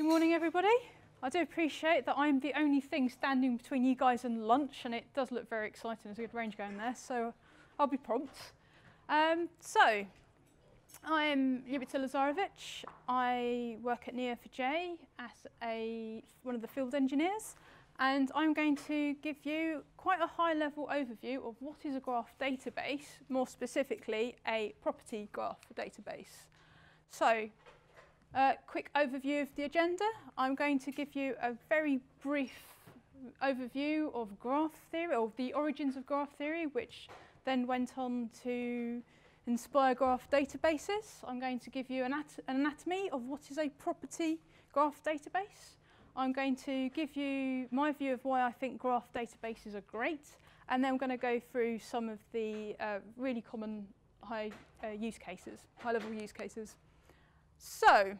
Good morning, everybody. I do appreciate that I'm the only thing standing between you guys and lunch, and it does look very exciting. There's a good range going there, so I'll be prompt. Um, so, I'm Ljubica Lazarevic. I work at Neo4j as a, one of the field engineers, and I'm going to give you quite a high-level overview of what is a graph database, more specifically a property graph database. So, quick overview of the agenda. I'm going to give you a very brief overview of graph theory, or the origins of graph theory, which then went on to inspire graph databases. I'm going to give you an, an anatomy of what is a property graph database. I'm going to give you my view of why I think graph databases are great, and then I'm going to go through some of the uh, really common high uh, use cases, high-level use cases. So,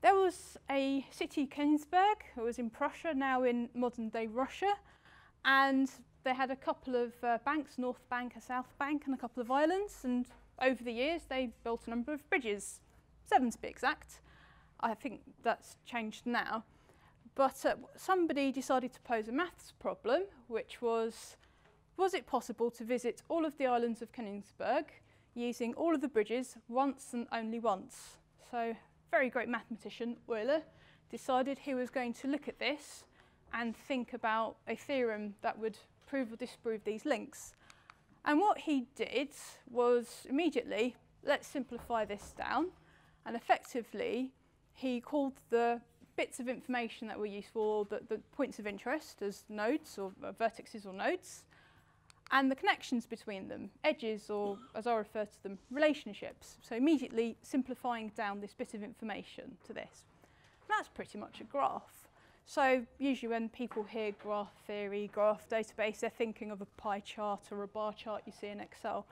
there was a city, Königsberg, it was in Prussia, now in modern-day Russia, and they had a couple of uh, banks, North Bank, a South Bank, and a couple of islands, and over the years they built a number of bridges, seven to be exact. I think that's changed now. But uh, somebody decided to pose a maths problem, which was, was it possible to visit all of the islands of Königsberg using all of the bridges once and only once. So very great mathematician, Euler, decided he was going to look at this and think about a theorem that would prove or disprove these links. And what he did was immediately, let's simplify this down. And effectively, he called the bits of information that were useful, the, the points of interest as nodes or uh, vertices or nodes, and the connections between them, edges or, as I refer to them, relationships. So immediately simplifying down this bit of information to this. And that's pretty much a graph. So usually when people hear graph theory, graph database, they're thinking of a pie chart or a bar chart you see in Excel.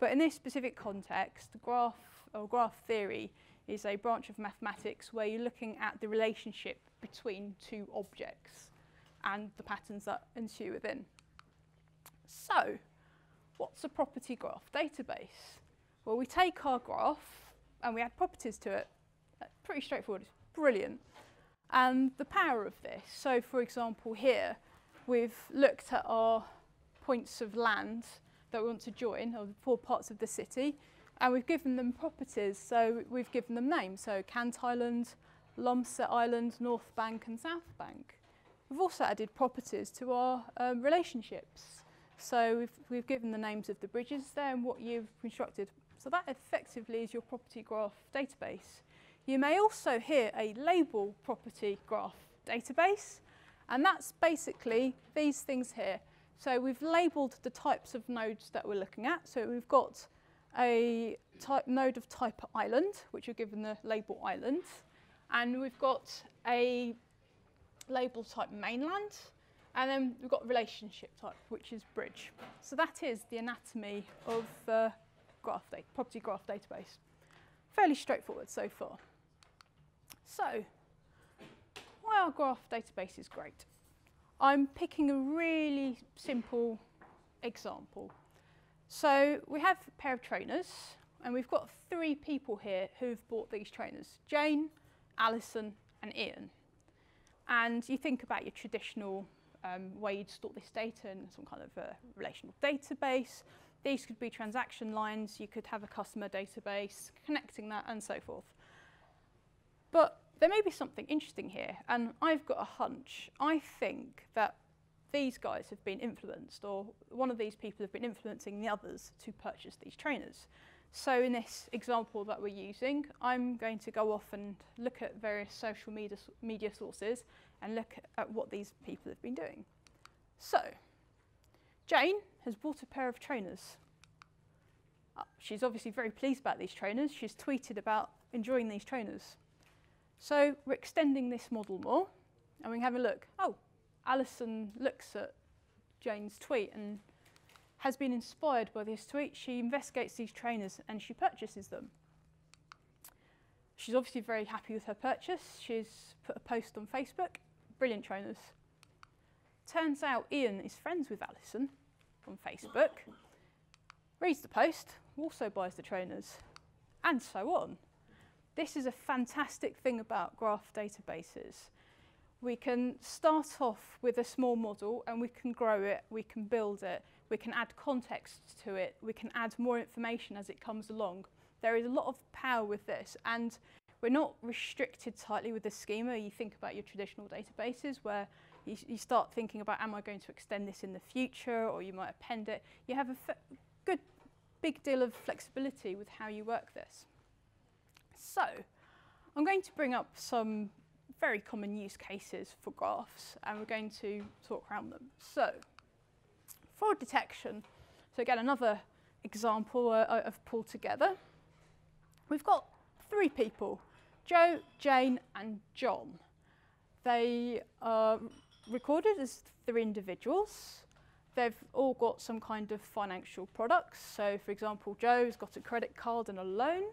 But in this specific context, graph or graph theory is a branch of mathematics where you're looking at the relationship between two objects and the patterns that ensue within. So, what's a property graph database? Well, we take our graph and we add properties to it. Pretty straightforward, it's brilliant. And the power of this, so for example here, we've looked at our points of land that we want to join, or the four parts of the city, and we've given them properties, so we've given them names, so Kant Island, Lomset Island, North Bank and South Bank. We've also added properties to our um, relationships. So we've, we've given the names of the bridges there and what you've constructed. So that effectively is your property graph database. You may also hear a label property graph database, and that's basically these things here. So we've labelled the types of nodes that we're looking at. So we've got a type, node of type island, which are given the label island, and we've got a label type mainland, and then we've got relationship type, which is bridge. So that is the anatomy of the graph property graph database. Fairly straightforward so far. So, why are graph databases great? I'm picking a really simple example. So we have a pair of trainers, and we've got three people here who've bought these trainers, Jane, Alison, and Ian. And you think about your traditional um, where you'd store this data in some kind of a relational database. These could be transaction lines. You could have a customer database, connecting that, and so forth. But there may be something interesting here, and I've got a hunch. I think that these guys have been influenced, or one of these people have been influencing the others to purchase these trainers. So in this example that we're using, I'm going to go off and look at various social media, media sources and look at what these people have been doing. So, Jane has bought a pair of trainers. Uh, she's obviously very pleased about these trainers. She's tweeted about enjoying these trainers. So we're extending this model more and we can have a look. Oh, Alison looks at Jane's tweet and has been inspired by this tweet. She investigates these trainers and she purchases them. She's obviously very happy with her purchase. She's put a post on Facebook. Brilliant trainers. Turns out Ian is friends with Alison on Facebook, reads the post, also buys the trainers, and so on. This is a fantastic thing about graph databases. We can start off with a small model and we can grow it, we can build it, we can add context to it, we can add more information as it comes along. There is a lot of power with this and we're not restricted tightly with the schema. You think about your traditional databases where you, you start thinking about, am I going to extend this in the future or you might append it. You have a good big deal of flexibility with how you work this. So I'm going to bring up some very common use cases for graphs and we're going to talk around them. So fraud detection. So again, another example uh, I've pulled together. We've got three people Joe, Jane, and John. They are recorded as three individuals. They've all got some kind of financial products. So, for example, Joe's got a credit card and a loan.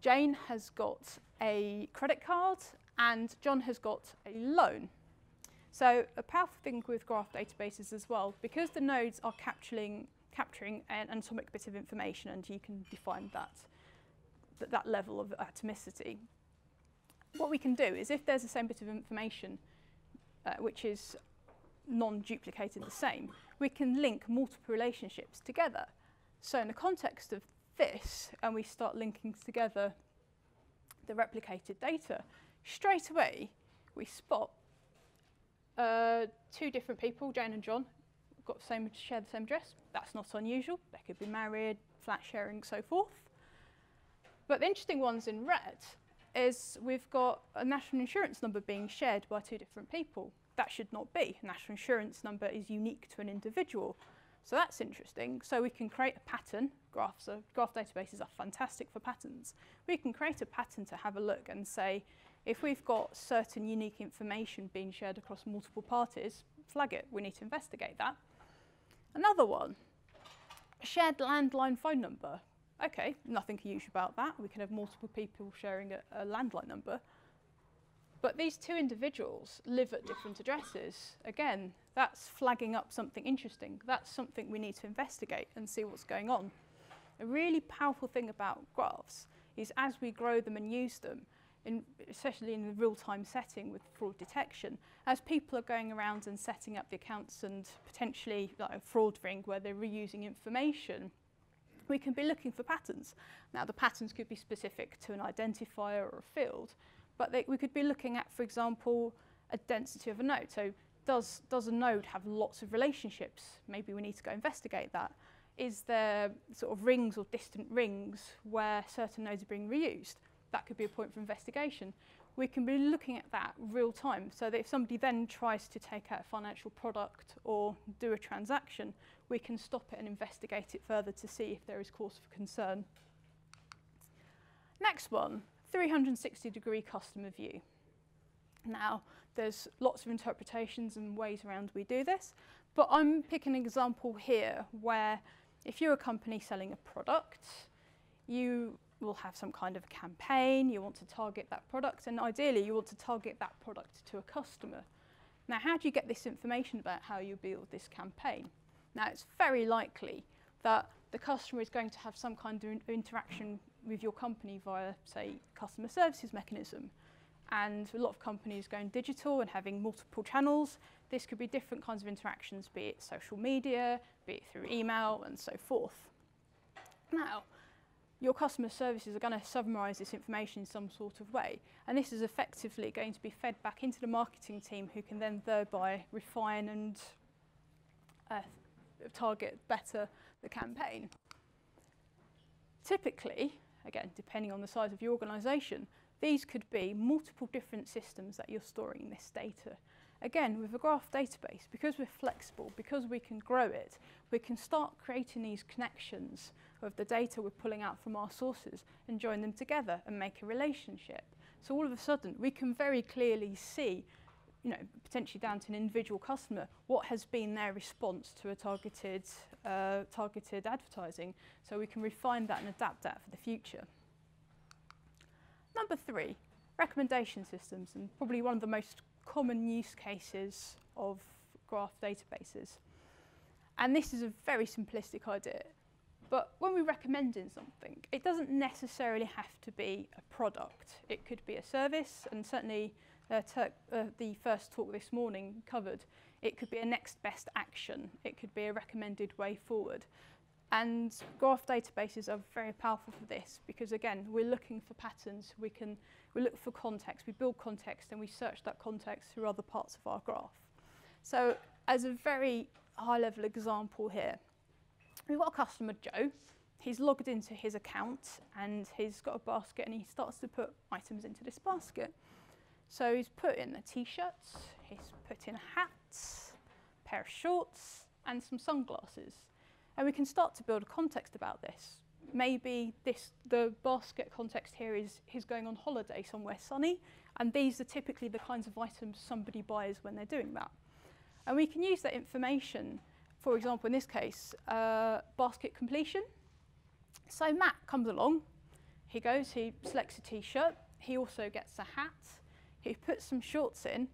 Jane has got a credit card, and John has got a loan. So, a powerful thing with graph databases as well, because the nodes are capturing, capturing an atomic bit of information, and you can define that that, that level of atomicity. What we can do is if there's the same bit of information uh, which is non-duplicated the same, we can link multiple relationships together. So in the context of this, and we start linking together the replicated data, straight away we spot uh, two different people, Jane and John, got the same, share the same address. That's not unusual. They could be married, flat sharing, so forth. But the interesting ones in red is we've got a national insurance number being shared by two different people. That should not be. A national insurance number is unique to an individual. So that's interesting. So we can create a pattern. Graphs are, graph databases are fantastic for patterns. We can create a pattern to have a look and say, if we've got certain unique information being shared across multiple parties, flag it. We need to investigate that. Another one, shared landline phone number. Okay, nothing huge about that. We can have multiple people sharing a, a landline number. But these two individuals live at different addresses. Again, that's flagging up something interesting. That's something we need to investigate and see what's going on. A really powerful thing about graphs is as we grow them and use them, in, especially in the real-time setting with fraud detection, as people are going around and setting up the accounts and potentially like a fraud ring where they're reusing information, we can be looking for patterns. Now, the patterns could be specific to an identifier or a field, but they, we could be looking at, for example, a density of a node. So does, does a node have lots of relationships? Maybe we need to go investigate that. Is there sort of rings or distant rings where certain nodes are being reused? That could be a point for investigation. We can be looking at that real time so that if somebody then tries to take out a financial product or do a transaction, we can stop it and investigate it further to see if there is cause for concern. Next one, 360 degree customer view. Now, there's lots of interpretations and ways around we do this, but I'm picking an example here where if you're a company selling a product, you will have some kind of campaign, you want to target that product, and ideally you want to target that product to a customer. Now, how do you get this information about how you build this campaign? Now, it's very likely that the customer is going to have some kind of interaction with your company via, say, customer services mechanism. And a lot of companies going digital and having multiple channels. This could be different kinds of interactions, be it social media, be it through email, and so forth. Now, your customer services are going to summarize this information in some sort of way. And this is effectively going to be fed back into the marketing team who can then thereby refine and uh, target better the campaign. Typically, again, depending on the size of your organisation, these could be multiple different systems that you're storing this data. Again, with a graph database, because we're flexible, because we can grow it, we can start creating these connections of the data we're pulling out from our sources and join them together and make a relationship. So all of a sudden, we can very clearly see you know, potentially down to an individual customer, what has been their response to a targeted, uh, targeted advertising, so we can refine that and adapt that for the future. Number three, recommendation systems, and probably one of the most common use cases of graph databases. And this is a very simplistic idea. But when we're recommending something, it doesn't necessarily have to be a product. It could be a service, and certainly uh, uh, the first talk this morning covered, it could be a next best action. It could be a recommended way forward. And graph databases are very powerful for this because again, we're looking for patterns. We can we look for context, we build context and we search that context through other parts of our graph. So as a very high level example here, we've got a customer, Joe. He's logged into his account and he's got a basket and he starts to put items into this basket. So he's put in the t-shirts, he's put in a hat, a pair of shorts and some sunglasses. And we can start to build a context about this. Maybe this, the basket context here is he's going on holiday somewhere sunny, and these are typically the kinds of items somebody buys when they're doing that. And we can use that information, for example, in this case, uh, basket completion. So Matt comes along, he goes, he selects a t-shirt, he also gets a hat, he puts some shorts in.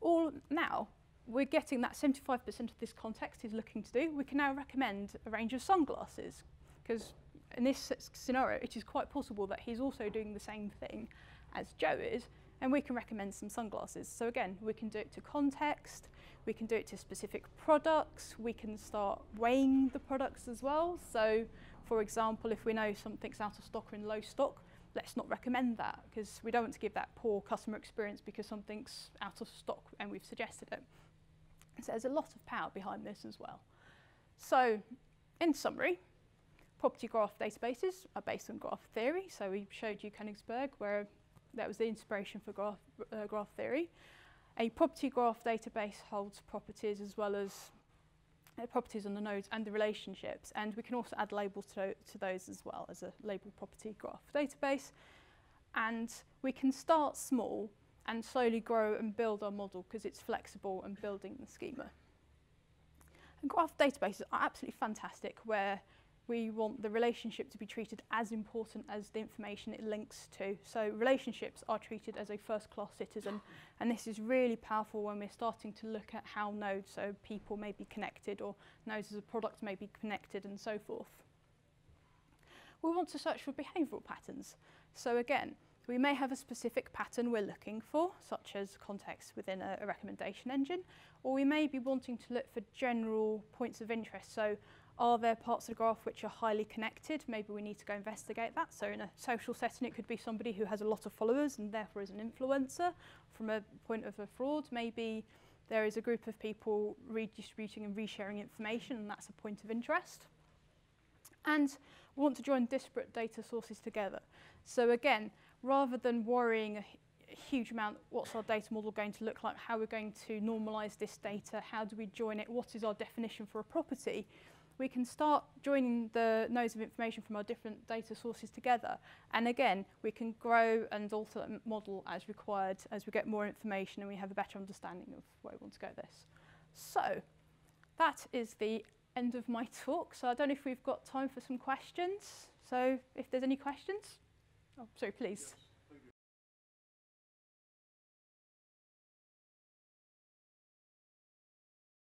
All now, we're getting that 75% of this context is looking to do. We can now recommend a range of sunglasses because in this scenario, it is quite possible that he's also doing the same thing as Joe is, and we can recommend some sunglasses. So again, we can do it to context, we can do it to specific products, we can start weighing the products as well. So for example, if we know something's out of stock or in low stock, let's not recommend that because we don't want to give that poor customer experience because something's out of stock and we've suggested it. So there's a lot of power behind this as well. So in summary, property graph databases are based on graph theory. So we showed you Königsberg where that was the inspiration for graph, uh, graph theory. A property graph database holds properties as well as uh, properties on the nodes and the relationships. And we can also add labels to, to those as well as a label property graph database. And we can start small and slowly grow and build our model because it's flexible and building the schema. And graph databases are absolutely fantastic where we want the relationship to be treated as important as the information it links to. So relationships are treated as a first-class citizen, and this is really powerful when we're starting to look at how nodes, so people may be connected, or nodes as a product may be connected, and so forth. We want to search for behavioural patterns. So again, we may have a specific pattern we're looking for, such as context within a, a recommendation engine, or we may be wanting to look for general points of interest. So are there parts of the graph which are highly connected? Maybe we need to go investigate that. So in a social setting, it could be somebody who has a lot of followers and therefore is an influencer. From a point of a fraud, maybe there is a group of people redistributing and resharing information, and that's a point of interest. And we want to join disparate data sources together. So again, rather than worrying a, huge amount, what's our data model going to look like, how we're going to normalize this data, how do we join it, what is our definition for a property, we can start joining the nodes of information from our different data sources together. And again, we can grow and alter the model as required as we get more information and we have a better understanding of where we want to go this. So that is the end of my talk. So I don't know if we've got time for some questions. So if there's any questions, oh, sorry, please.